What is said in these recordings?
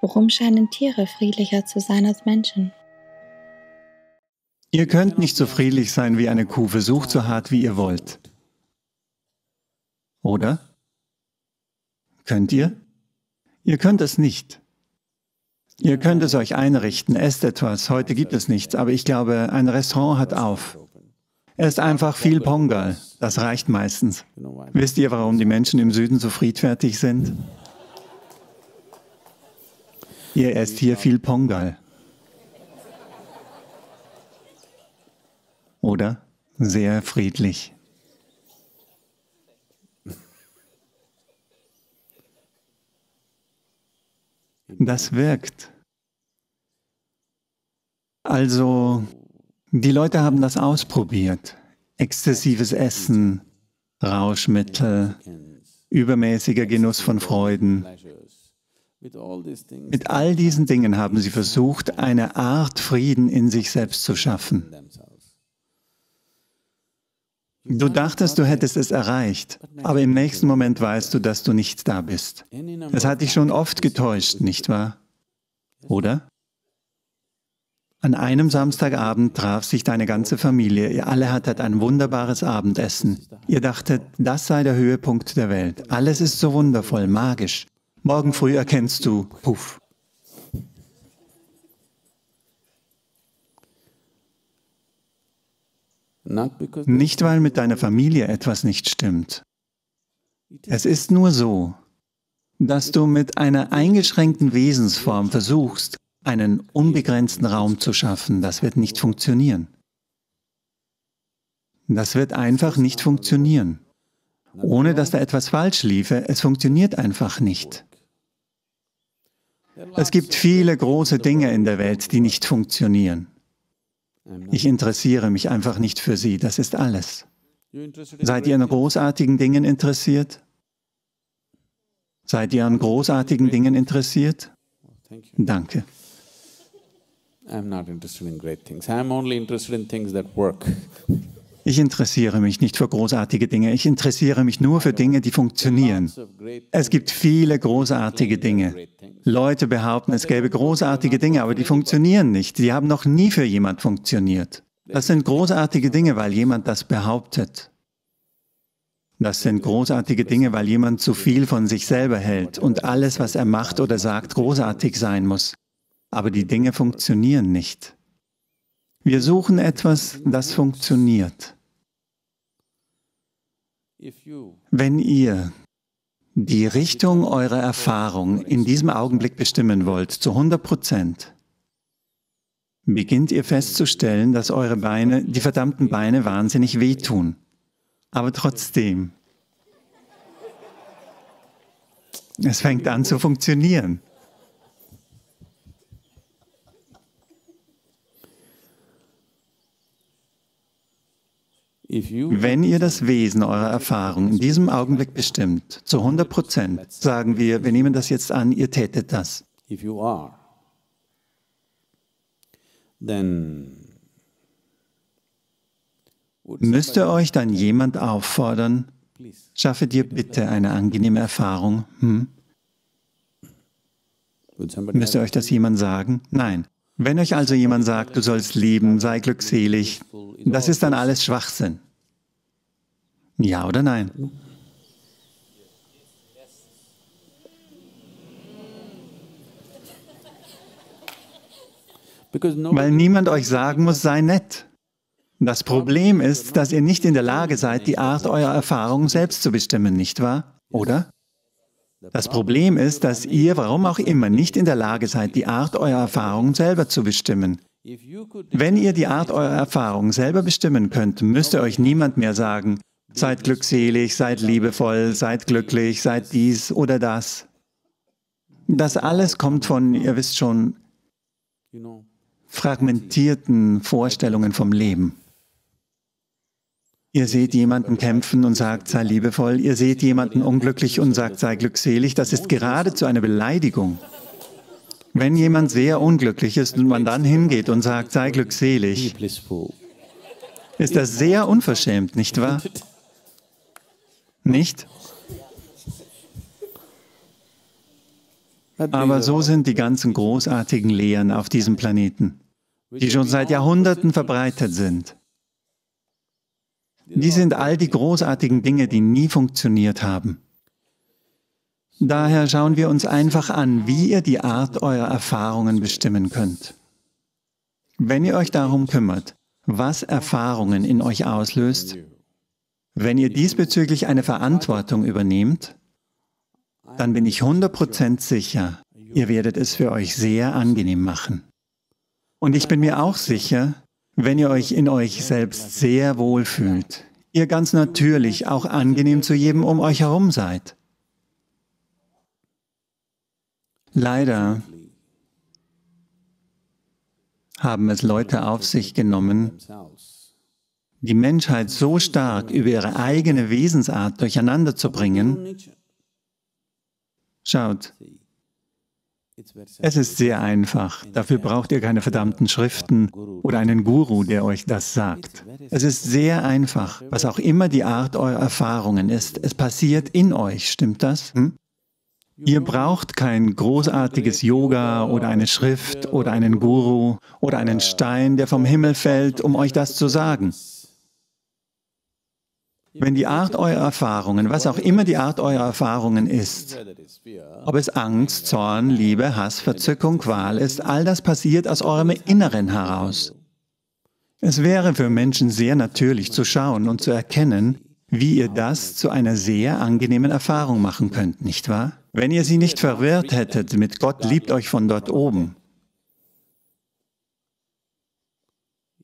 Warum scheinen Tiere friedlicher zu sein als Menschen? Ihr könnt nicht so friedlich sein wie eine Kuh, versucht so hart wie ihr wollt. Oder? Könnt ihr? Ihr könnt es nicht. Ihr könnt es euch einrichten, esst etwas. Heute gibt es nichts, aber ich glaube, ein Restaurant hat auf. Esst einfach viel Pongal. Das reicht meistens. Wisst ihr, warum die Menschen im Süden so friedfertig sind? Ihr esst hier viel Pongal. Oder? Sehr friedlich. Das wirkt. Also, die Leute haben das ausprobiert. Exzessives Essen, Rauschmittel, übermäßiger Genuss von Freuden. Mit all diesen Dingen haben sie versucht, eine Art Frieden in sich selbst zu schaffen. Du dachtest, du hättest es erreicht, aber im nächsten Moment weißt du, dass du nicht da bist. Es hat dich schon oft getäuscht, nicht wahr? Oder? An einem Samstagabend traf sich deine ganze Familie. Ihr alle hattet ein wunderbares Abendessen. Ihr dachtet, das sei der Höhepunkt der Welt. Alles ist so wundervoll, magisch. Morgen früh erkennst du, puff, Nicht, weil mit deiner Familie etwas nicht stimmt. Es ist nur so, dass du mit einer eingeschränkten Wesensform versuchst, einen unbegrenzten Raum zu schaffen. Das wird nicht funktionieren. Das wird einfach nicht funktionieren. Ohne dass da etwas falsch liefe, es funktioniert einfach nicht. Es gibt viele große Dinge in der Welt, die nicht funktionieren. Ich interessiere mich einfach nicht für sie, das ist alles. Seid ihr an großartigen Dingen interessiert? Seid ihr an großartigen Dingen interessiert? Danke. Ich interessiere mich nicht für großartige Dinge, ich interessiere mich nur für Dinge, die funktionieren. Es gibt viele großartige Dinge. Leute behaupten, es gäbe großartige Dinge, aber die funktionieren nicht. Die haben noch nie für jemand funktioniert. Das sind großartige Dinge, weil jemand das behauptet. Das sind großartige Dinge, weil jemand zu viel von sich selber hält und alles, was er macht oder sagt, großartig sein muss. Aber die Dinge funktionieren nicht. Wir suchen etwas, das funktioniert. Wenn ihr die Richtung eurer Erfahrung in diesem Augenblick bestimmen wollt, zu 100 Prozent, beginnt ihr festzustellen, dass eure Beine, die verdammten Beine, wahnsinnig wehtun. Aber trotzdem, es fängt an zu funktionieren. Wenn ihr das Wesen eurer Erfahrung in diesem Augenblick bestimmt, zu 100 Prozent, sagen wir, wir nehmen das jetzt an, ihr tätet das. Müsste euch dann jemand auffordern, schaffe dir bitte eine angenehme Erfahrung? Hm? Müsste euch das jemand sagen? Nein. Wenn euch also jemand sagt, du sollst lieben, sei glückselig, das ist dann alles Schwachsinn. Ja oder nein? Weil niemand euch sagen muss, sei nett. Das Problem ist, dass ihr nicht in der Lage seid, die Art eurer Erfahrung selbst zu bestimmen, nicht wahr? Oder? Das Problem ist, dass ihr, warum auch immer, nicht in der Lage seid, die Art eurer Erfahrungen selber zu bestimmen. Wenn ihr die Art eurer Erfahrungen selber bestimmen könnt, müsste euch niemand mehr sagen, seid glückselig, seid liebevoll, seid glücklich, seid dies oder das. Das alles kommt von, ihr wisst schon, fragmentierten Vorstellungen vom Leben. Ihr seht jemanden kämpfen und sagt, sei liebevoll. Ihr seht jemanden unglücklich und sagt, sei glückselig. Das ist geradezu eine Beleidigung. Wenn jemand sehr unglücklich ist und man dann hingeht und sagt, sei glückselig, ist das sehr unverschämt, nicht wahr? Nicht? Aber so sind die ganzen großartigen Lehren auf diesem Planeten, die schon seit Jahrhunderten verbreitet sind. Die sind all die großartigen Dinge, die nie funktioniert haben. Daher schauen wir uns einfach an, wie ihr die Art eurer Erfahrungen bestimmen könnt. Wenn ihr euch darum kümmert, was Erfahrungen in euch auslöst, wenn ihr diesbezüglich eine Verantwortung übernehmt, dann bin ich 100% sicher, ihr werdet es für euch sehr angenehm machen. Und ich bin mir auch sicher, wenn ihr euch in euch selbst sehr wohl fühlt, ihr ganz natürlich auch angenehm zu jedem um euch herum seid. Leider haben es Leute auf sich genommen, die Menschheit so stark über ihre eigene Wesensart durcheinander zu bringen. Schaut, es ist sehr einfach. Dafür braucht ihr keine verdammten Schriften oder einen Guru, der euch das sagt. Es ist sehr einfach, was auch immer die Art eurer Erfahrungen ist. Es passiert in euch, stimmt das? Hm? Ihr braucht kein großartiges Yoga oder eine Schrift oder einen Guru oder einen Stein, der vom Himmel fällt, um euch das zu sagen. Wenn die Art eurer Erfahrungen, was auch immer die Art eurer Erfahrungen ist, ob es Angst, Zorn, Liebe, Hass, Verzückung, Qual ist, all das passiert aus eurem Inneren heraus. Es wäre für Menschen sehr natürlich zu schauen und zu erkennen, wie ihr das zu einer sehr angenehmen Erfahrung machen könnt, nicht wahr? Wenn ihr sie nicht verwirrt hättet mit Gott liebt euch von dort oben,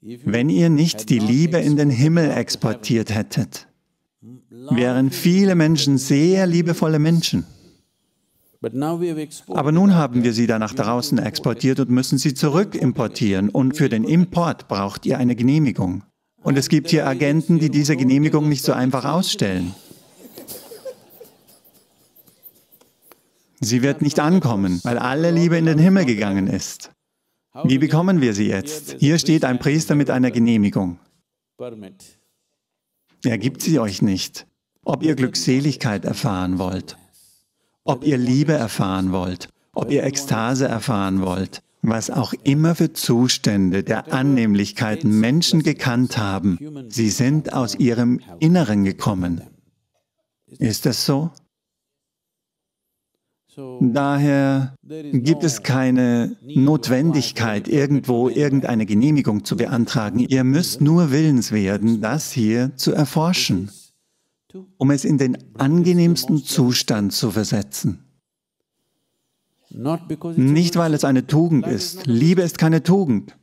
wenn ihr nicht die Liebe in den Himmel exportiert hättet, wären viele Menschen sehr liebevolle Menschen. Aber nun haben wir sie da nach draußen exportiert und müssen sie zurück importieren. Und für den Import braucht ihr eine Genehmigung. Und es gibt hier Agenten, die diese Genehmigung nicht so einfach ausstellen. Sie wird nicht ankommen, weil alle Liebe in den Himmel gegangen ist. Wie bekommen wir sie jetzt? Hier steht ein Priester mit einer Genehmigung. Er gibt sie euch nicht. Ob ihr Glückseligkeit erfahren wollt, ob ihr Liebe erfahren wollt, ob ihr Ekstase erfahren wollt, was auch immer für Zustände der Annehmlichkeiten Menschen gekannt haben, sie sind aus ihrem Inneren gekommen. Ist das so? Daher gibt es keine Notwendigkeit, irgendwo irgendeine Genehmigung zu beantragen. Ihr müsst nur willens werden, das hier zu erforschen, um es in den angenehmsten Zustand zu versetzen. Nicht, weil es eine Tugend ist. Liebe ist keine Tugend.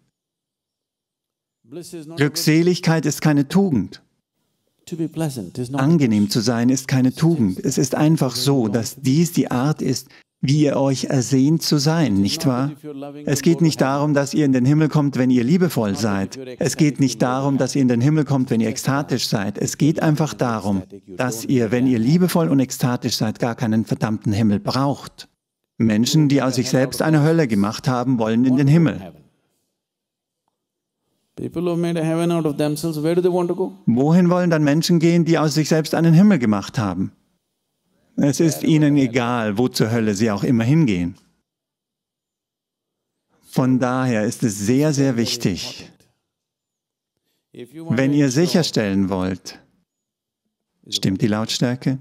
Glückseligkeit ist keine Tugend. Angenehm zu sein ist keine Tugend. Es ist einfach so, dass dies die Art ist, wie ihr euch ersehnt zu sein, nicht wahr? Es geht nicht darum, dass ihr in den Himmel kommt, wenn ihr liebevoll seid. Es geht nicht darum, dass ihr in den Himmel kommt, wenn ihr ekstatisch seid. Es geht einfach darum, dass ihr, wenn ihr liebevoll und ekstatisch seid, gar keinen verdammten Himmel braucht. Menschen, die aus sich selbst eine Hölle gemacht haben, wollen in den Himmel. Wohin wollen dann Menschen gehen, die aus sich selbst einen Himmel gemacht haben? Es ist ihnen egal, wo zur Hölle sie auch immer hingehen. Von daher ist es sehr, sehr wichtig, wenn ihr sicherstellen wollt, stimmt die Lautstärke?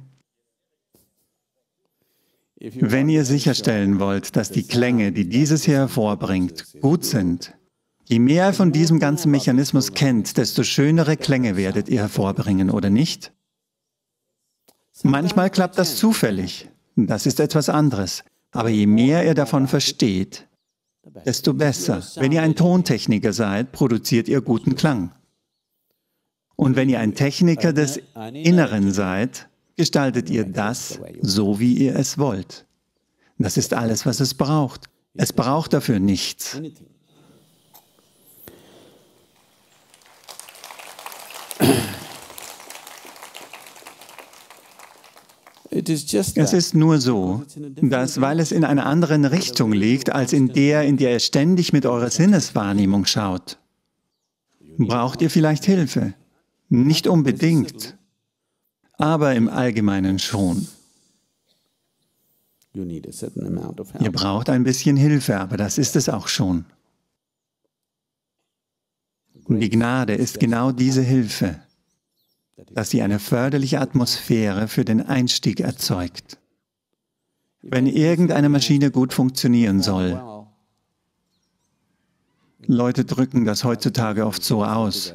Wenn ihr sicherstellen wollt, dass die Klänge, die dieses hier hervorbringt, gut sind, Je mehr ihr von diesem ganzen Mechanismus kennt, desto schönere Klänge werdet ihr hervorbringen, oder nicht? Manchmal klappt das zufällig. Das ist etwas anderes. Aber je mehr ihr davon versteht, desto besser. Wenn ihr ein Tontechniker seid, produziert ihr guten Klang. Und wenn ihr ein Techniker des Inneren seid, gestaltet ihr das so, wie ihr es wollt. Das ist alles, was es braucht. Es braucht dafür nichts. Es ist nur so, dass weil es in einer anderen Richtung liegt, als in der, in der ihr ständig mit eurer Sinneswahrnehmung schaut, braucht ihr vielleicht Hilfe. Nicht unbedingt, aber im Allgemeinen schon. Ihr braucht ein bisschen Hilfe, aber das ist es auch schon. Die Gnade ist genau diese Hilfe, dass sie eine förderliche Atmosphäre für den Einstieg erzeugt. Wenn irgendeine Maschine gut funktionieren soll, Leute drücken das heutzutage oft so aus,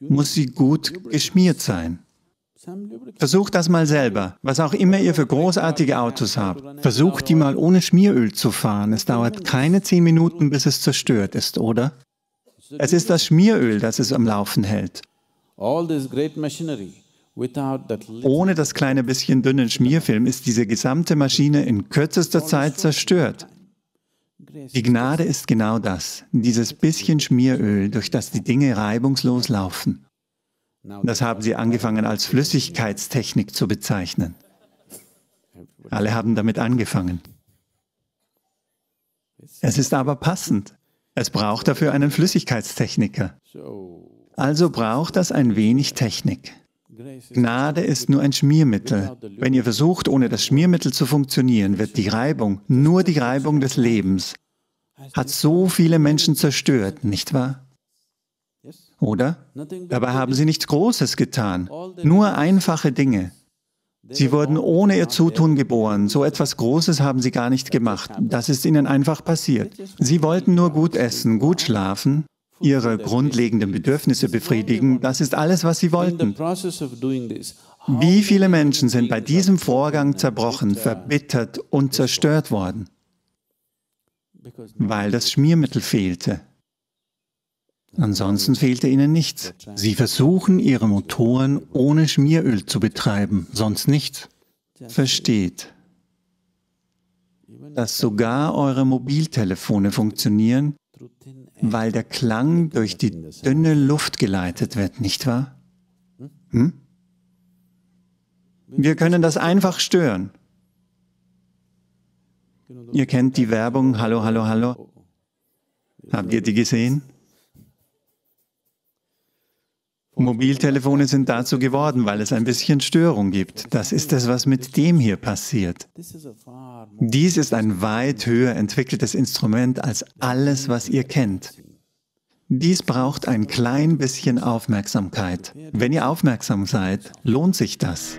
muss sie gut geschmiert sein. Versucht das mal selber, was auch immer ihr für großartige Autos habt. Versucht die mal ohne Schmieröl zu fahren. Es dauert keine zehn Minuten, bis es zerstört ist, oder? Es ist das Schmieröl, das es am Laufen hält. Ohne das kleine bisschen dünnen Schmierfilm ist diese gesamte Maschine in kürzester Zeit zerstört. Die Gnade ist genau das, dieses bisschen Schmieröl, durch das die Dinge reibungslos laufen. Das haben sie angefangen als Flüssigkeitstechnik zu bezeichnen. Alle haben damit angefangen. Es ist aber passend. Es braucht dafür einen Flüssigkeitstechniker. Also braucht das ein wenig Technik. Gnade ist nur ein Schmiermittel. Wenn ihr versucht, ohne das Schmiermittel zu funktionieren, wird die Reibung, nur die Reibung des Lebens, hat so viele Menschen zerstört, nicht wahr? Oder? Dabei haben sie nichts Großes getan, nur einfache Dinge. Sie wurden ohne ihr Zutun geboren. So etwas Großes haben sie gar nicht gemacht. Das ist ihnen einfach passiert. Sie wollten nur gut essen, gut schlafen, ihre grundlegenden Bedürfnisse befriedigen. Das ist alles, was sie wollten. Wie viele Menschen sind bei diesem Vorgang zerbrochen, verbittert und zerstört worden? Weil das Schmiermittel fehlte. Ansonsten fehlte ihnen nichts. Sie versuchen, ihre Motoren ohne Schmieröl zu betreiben, sonst nichts. Versteht, dass sogar eure Mobiltelefone funktionieren, weil der Klang durch die dünne Luft geleitet wird, nicht wahr? Hm? Wir können das einfach stören. Ihr kennt die Werbung Hallo, hallo, hallo. Habt ihr die gesehen? Mobiltelefone sind dazu geworden, weil es ein bisschen Störung gibt. Das ist es, was mit dem hier passiert. Dies ist ein weit höher entwickeltes Instrument als alles, was ihr kennt. Dies braucht ein klein bisschen Aufmerksamkeit. Wenn ihr aufmerksam seid, lohnt sich das.